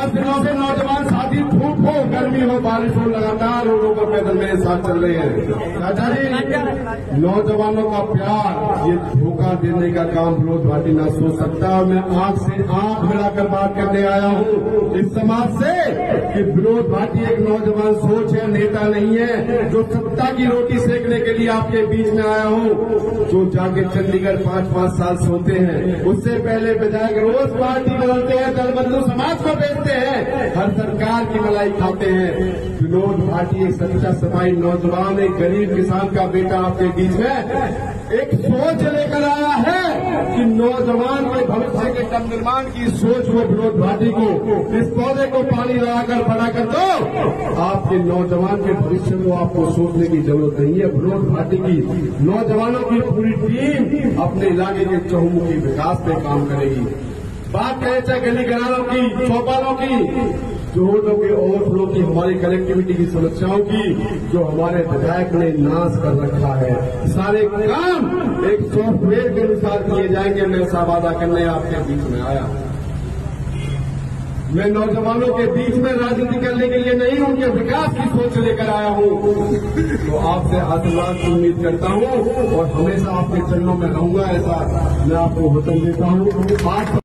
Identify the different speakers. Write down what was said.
Speaker 1: दस दिनों से नौजवान साथी धूप हो गर्मी हो बारिश हो लगातार रोडों पर पैदल मेरे साथ चल रहे हैं। चाचा जी नौजवानों का प्यार, ये धोखा देने का काम विरोध पार्टी न सोच सकता। मैं आँख से आँख मिलाकर बात करने आया हूँ। इस समाज से कि विरोध पार्टी एक नौजवान सोच है, नेता नहीं है, जो सत्ता की रोटी सेकने के लिए आपके बीच में आया हूँ, जो जाके चंडीगढ़ पाँच पाँच साल सोते हैं। उससे पहले विधायक रोज पार्टी बदलते हैं दल बंधु समाज को बेचते हैं। हर सरकार की मलाई खाते हैं। विनोद भाटी एक सच्चा सफ़ाई नौजवान एक गरीब किसान का बेटा आपके बीच में एक सोच लेकर आया है कि नौजवान के भविष्य के नव निर्माण की सोच वो विनोद भाटी को, इस पौधे को पानी लगाकर बड़ा कर दो। आपके नौजवान के भविष्य को आपको सोचने की ज़रूरत नहीं है। विनोद भाटी की नौजवानों की पूरी टीम अपने इलाके के चहुमुखी विकास पे काम करेगी। बात करें चाहे गली गरारों की, चौपालों की जोड़ों के ओवरफ्लो की, हमारी कनेक्टिविटी की समस्याओं की, जो हमारे विधायक ने नाश कर रखा है। सारे काम एक सॉफ्टवेयर के अनुसार किए जाएँगे। मैं ऐसा वादा करने आपके बीच में आया। मैं नौजवानों के बीच में राजनीति करने के लिए नहीं, उनके विकास की सोच लेकर आया हूँ। तो आपसे आशीर्वाद की उम्मीद करता हूँ और हमेशा आपके चरणों में रहूँगा ऐसा मैं आपको वचन देता हूँ।